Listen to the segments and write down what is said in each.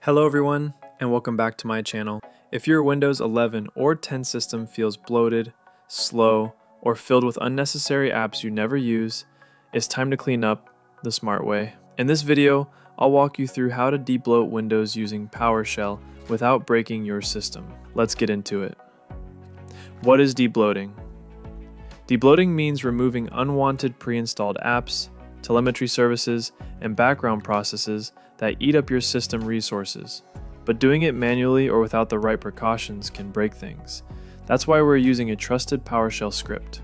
Hello everyone, and welcome back to my channel. If your Windows 11 or 10 system feels bloated, slow, or filled with unnecessary apps you never use, it's time to clean up the smart way. In this video, I'll walk you through how to debloat Windows using PowerShell without breaking your system. Let's get into it. What is debloating? Debloating means removing unwanted pre-installed apps, telemetry services, and background processes that eat up your system resources. But doing it manually or without the right precautions can break things. That's why we're using a trusted PowerShell script.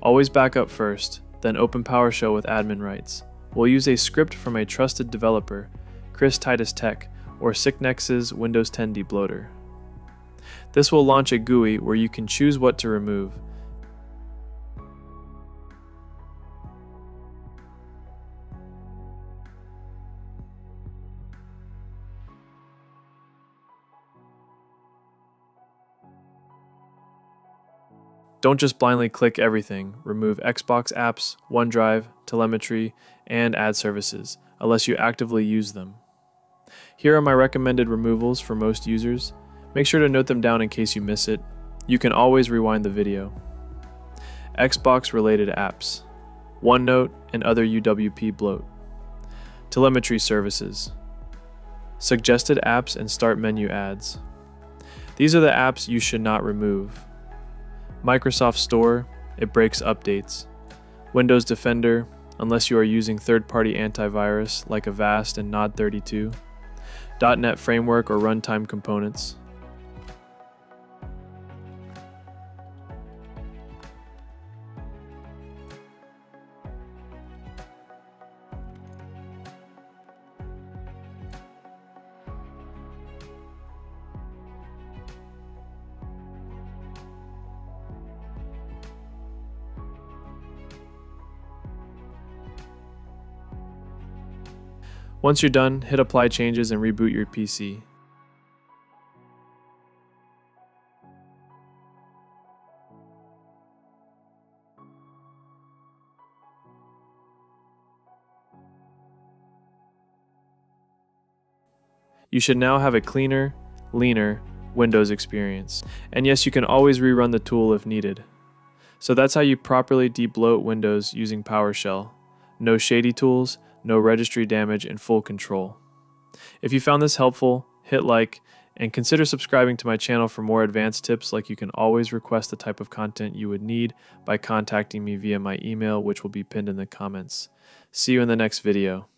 Always back up first, then open PowerShell with admin rights. We'll use a script from a trusted developer, Chris Titus Tech, or Sycnex's Windows 10 debloater. This will launch a GUI where you can choose what to remove, Don't just blindly click everything. Remove Xbox apps, OneDrive, telemetry, and ad services, unless you actively use them. Here are my recommended removals for most users. Make sure to note them down in case you miss it. You can always rewind the video. Xbox related apps, OneNote and other UWP bloat. Telemetry services. Suggested apps and start menu ads. These are the apps you should not remove. Microsoft Store, it breaks updates. Windows Defender, unless you are using third-party antivirus like Avast and Nod32. .NET Framework or runtime components. Once you're done, hit apply changes and reboot your PC. You should now have a cleaner, leaner Windows experience. And yes, you can always rerun the tool if needed. So that's how you properly debloat Windows using PowerShell. No shady tools, no registry damage, and full control. If you found this helpful, hit like, and consider subscribing to my channel for more advanced tips like you can always request the type of content you would need by contacting me via my email which will be pinned in the comments. See you in the next video.